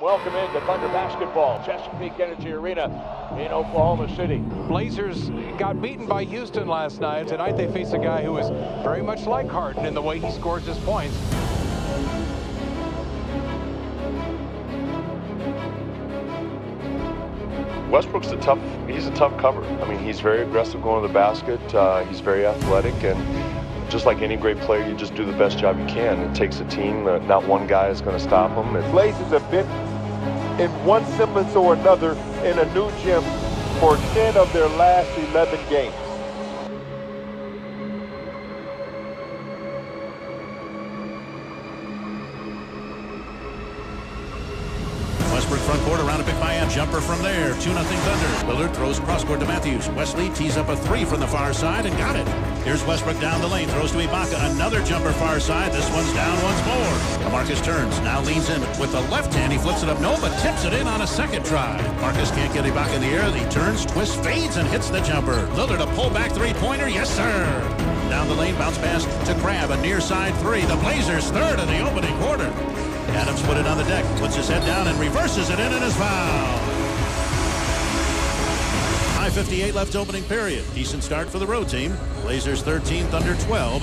Welcome into Thunder Basketball, Chesapeake Energy Arena in Oklahoma City. Blazers got beaten by Houston last night. Tonight they face a guy who is very much like Harden in the way he scores his points. Westbrook's a tough, he's a tough cover. I mean, he's very aggressive going to the basket. Uh, he's very athletic and just like any great player, you just do the best job you can. It takes a team. Uh, not one guy is going to stop them. And Blazers have been in one semblance or another in a new gym for 10 of their last 11 games. Westbrook front court around a pick by Ab. Jumper from there. 2 0 Thunder. Lillard throws cross court to Matthews. Wesley tees up a three from the far side and got it. Here's Westbrook down the lane. Throws to Ibaka. Another jumper far side. This one's down once more. Marcus turns. Now leans in with the left hand. He flips it up. No, but tips it in on a second try. Marcus can't get Ibaka in the air. He turns, twists, fades, and hits the jumper. Lillard a pull back three pointer. Yes, sir. Down the lane. Bounce pass to Crabbe. A near side three. The Blazers third in the opening quarter. Adams put it on the deck, puts his head down and reverses it in and is fouled. 5.58 left opening period. Decent start for the road team. Blazers 13, Thunder 12.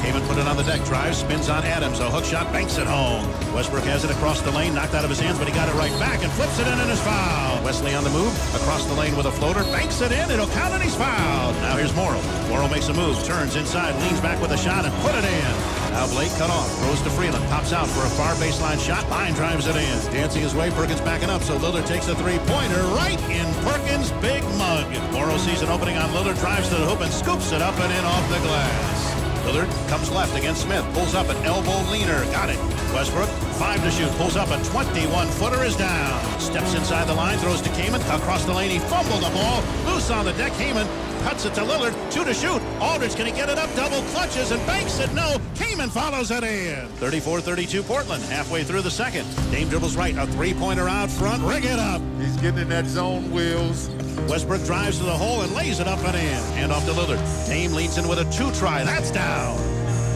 Kaman put it on the deck, drives, spins on Adams. A hook shot, banks it home. Westbrook has it across the lane, knocked out of his hands, but he got it right back and flips it in and is fouled. Wesley on the move, across the lane with a floater, banks it in, it'll count and he's fouled. Now here's Morrow. Morrow makes a move, turns inside, leans back with a shot and put it in. Now Blake cut off, throws to Freeland, pops out for a far baseline shot, line drives it in. Dancing his way, Perkins backing up, so Lillard takes a three-pointer right in Perkins' big mug. Morrow sees an opening on Lillard, drives to the hoop and scoops it up and in off the glass. Lillard comes left against Smith, pulls up an elbow leaner, got it. Westbrook, five to shoot, pulls up a 21-footer is down. Steps inside the line, throws to Kaman, across the lane, he fumbled the ball, loose on the deck, Kaman cuts it to Lillard, two to shoot. Aldridge, can he get it up? Double clutches and banks it. No. Kaman follows it in. 34-32 Portland, halfway through the second. Dame dribbles right, a three-pointer out front. Rig it up. He's getting in that zone, Wills. Westbrook drives to the hole and lays it up and in. Hand off to Lillard. Dame leads in with a two-try. That's down.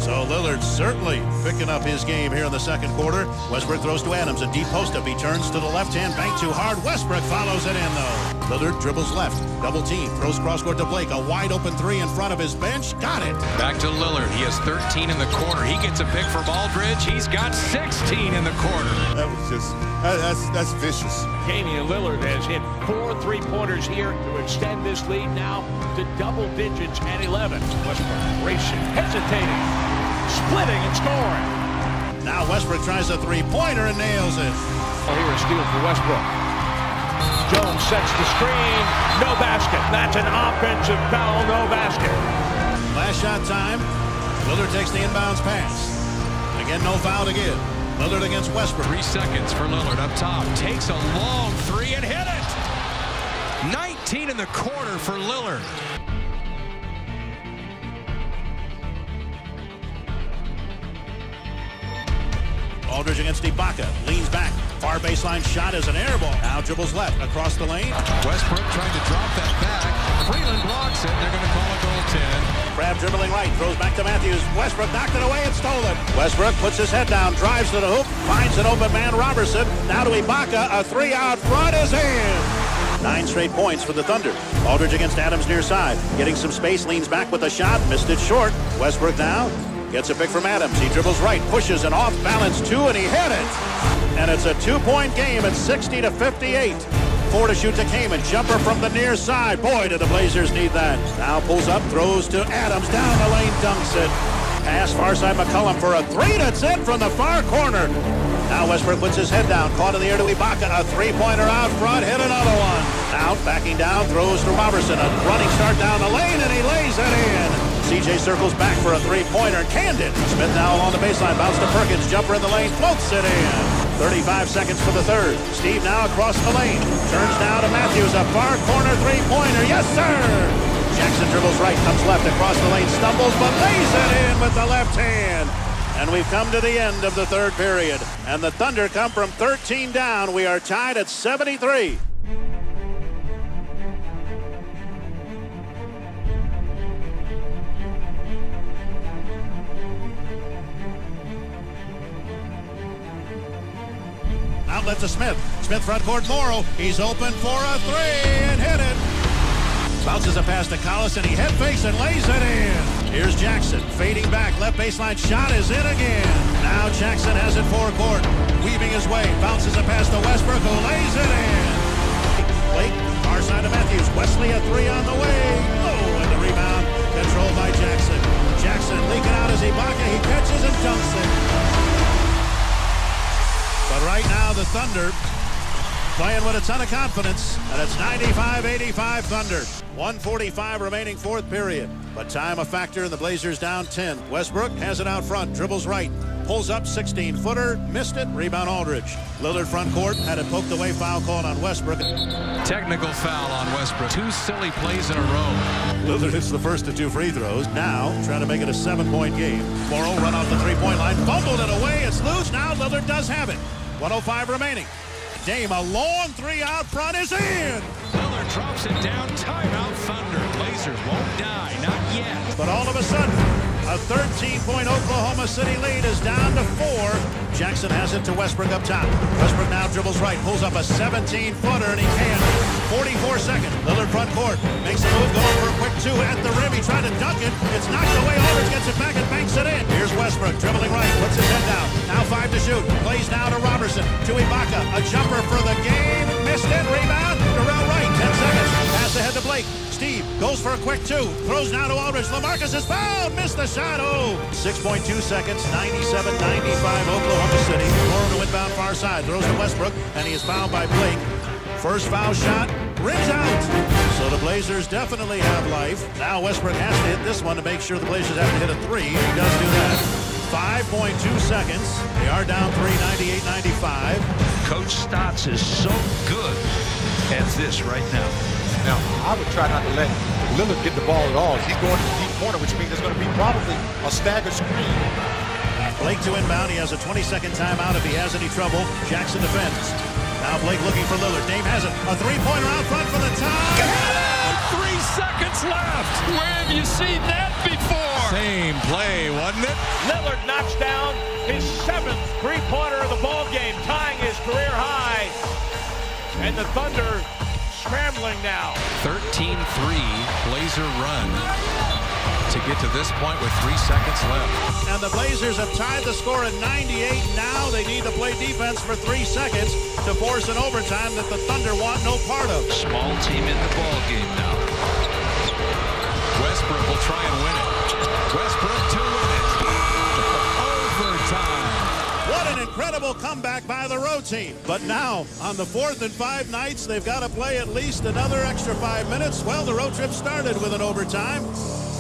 So Lillard certainly picking up his game here in the second quarter. Westbrook throws to Adams, a deep post up. He turns to the left hand, bank too hard. Westbrook follows it in though. Lillard dribbles left, double team, throws cross court to Blake. A wide open three in front of his bench. Got it. Back to Lillard. He has 13 in the corner. He gets a pick from Aldridge. He's got 16 in the corner. That was just, that, that's, that's vicious. Damian Lillard has hit four three-pointers here to extend this lead now to double digits at 11. Westbrook racing, hesitating, splitting and scoring. Now Westbrook tries a three-pointer and nails it. Oh, here a steal for Westbrook. Jones sets the screen. No basket. That's an offensive foul. No basket. Last shot time. Lillard takes the inbounds pass. Again, no foul to give. Lillard against Westbrook. Three seconds for Lillard up top. Takes a long three and hit it. 19 in the corner for Lillard. Aldridge against Ibaka. Leans back. Far baseline shot is an air ball. Now dribbles left across the lane. Westbrook trying to drop that back. Freeland blocks it. They're going to call a goaltend. Crabbe dribbling right. Throws back to Matthews. Westbrook knocked it away and stole it. Westbrook puts his head down. Drives to the hoop. Finds an open man, Roberson. Now to Ibaka. A three out front is in. Nine straight points for the Thunder. Aldridge against Adams near side. Getting some space, leans back with a shot. Missed it short. Westbrook now gets a pick from Adams. He dribbles right, pushes an off balance two, and he hit it. And it's a two-point game at 60 to 58. Four to shoot to Kaman. Jumper from the near side. Boy, do the Blazers need that. Now pulls up, throws to Adams. Down the lane, dunks it. Pass far side McCollum for a three. That's it from the far corner. Now Westbrook puts his head down. Caught in the air to Ibaka. A three-pointer out front. Hit another one. Out, backing down. Throws to Roberson. A running start down the lane, and he lays it in. CJ circles back for a three-pointer. It. Smith now along the baseline. Bounce to Perkins. Jumper in the lane. Floats it in. 35 seconds for the third. Steve now across the lane. Turns now to Matthews. A far corner three-pointer. Yes, sir. Jackson dribbles right. Comes left across the lane. Stumbles, but lays it in with the left hand. And we've come to the end of the third period. And the Thunder come from 13 down. We are tied at 73. Outlet to Smith. Smith front court, Morrow. He's open for a three and hit it. Bounces a pass to Collis and he head fakes and lays it in. Here's Jackson fading back. Left baseline shot is in again. Now Jackson has it for court, Weaving his way. Bounces a pass to Westbrook who lays it in. Blake, far side of Matthews. Wesley a three on the way. Oh, and the rebound controlled by Jackson. Jackson leaking out the Thunder playing with a ton of confidence, and it's 95-85 Thunder. 145 remaining fourth period. But time a factor, and the Blazers down 10. Westbrook has it out front, dribbles right, pulls up 16-footer, missed it, rebound Aldridge. Lillard front court, had it poked away, foul called on Westbrook. Technical foul on Westbrook. Two silly plays in a row. Lillard hits the first of two free throws. Now trying to make it a seven-point game. Morrow run off the three-point line, fumbled it away, it's loose. Now Lillard does have it. 105 remaining. Dame, a long three out front is in. Miller drops it down. Timeout Thunder. Blazers won't die. Not yet. But all of a sudden, a 13-point Oklahoma City lead is down to four. Jackson has it to Westbrook up top. Westbrook now dribbles right, pulls up a 17-footer, and he can. 44 seconds. Lillard front court. Makes a move, going for a quick two at the rim. He tried to dunk it. It's knocked away. Aldridge gets it back and banks it in. Westbrook dribbling right, puts his head down. Now five to shoot. Plays now to Roberson. To Ibaka. A jumper for the game. Missed it. Rebound. Dorell Wright. 10 seconds. Pass ahead to Blake. Steve goes for a quick two. Throws now to Aldridge. LaMarcus is fouled. Missed the shot. Oh. 6.2 seconds. 97-95 Oklahoma City. To inbound far side. Throws to Westbrook. And he is fouled by Blake. First foul shot. Rims out. So the Blazers definitely have life. Now Westbrook has to hit this one to make sure the Blazers have to hit a three. He does do that. 5.2 seconds. They are down 3, 98-95. Coach Stotts is so good at this right now. Now, I would try not to let Lillard get the ball at all. He's going to the deep corner, which means there's going to be probably a stagger screen. Blake to inbound. He has a 20-second timeout if he has any trouble. Jackson defends. Now Blake looking for Lillard. Dame has it. A three-pointer out front for the tie. Three seconds left. Where have you seen that before? Same play, wasn't it? Lillard knocks down his seventh three-pointer of the ball game, tying his career high. And the Thunder scrambling now. 13-3 Blazer run to get to this point with three seconds left. And the Blazers have tied the score at 98. Now they need to play defense for three seconds to force an overtime that the Thunder want no part of. Small team in the ball game now. Westbrook will try and win it. Westbrook incredible comeback by the road team. But now, on the fourth and five nights, they've got to play at least another extra five minutes. Well, the road trip started with an overtime.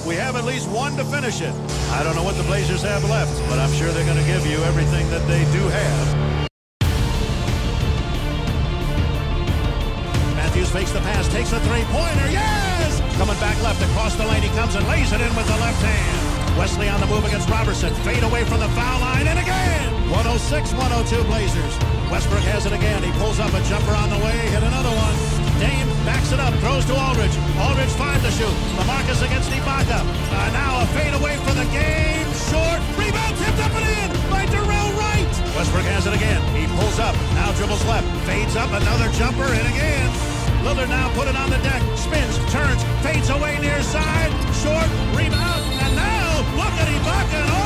We have at least one to finish it. I don't know what the Blazers have left, but I'm sure they're going to give you everything that they do have. Matthews fakes the pass, takes a three-pointer, yes! Coming back left, across the lane, he comes and lays it in with the left hand. Wesley on the move against Roberson. Fade away from the foul line, and again! 106-102 Blazers. Westbrook has it again. He pulls up a jumper on the way, hit another one. Dame backs it up, throws to Aldridge. Aldridge five to shoot. LaMarcus against Ibaka. Uh, now a fade away for the game. Short. Rebound tipped up and in by Dorell Wright. Westbrook has it again. He pulls up. Now dribbles left. Fades up. Another jumper. And again. Lillard now put it on the deck. Spins, turns, fades away near side. Short. Rebound. And now look at Ibaka and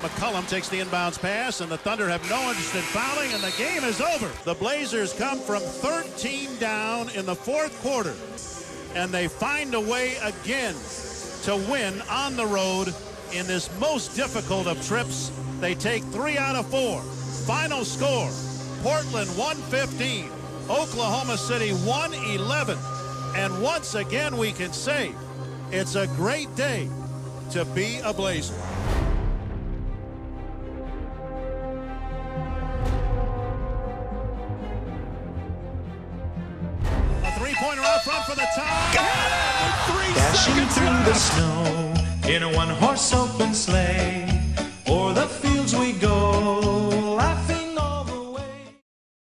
McCollum takes the inbounds pass, and the Thunder have no interest in fouling, and the game is over. The Blazers come from 13 down in the fourth quarter and they find a way again to win on the road in this most difficult of trips. They take three out of four. Final score, Portland 115, Oklahoma City 111. And once again, we can say it's a great day to be a Blazer. Three-pointer out front for the tie. Dashing through the snow in a one-horse open sleigh, o'er the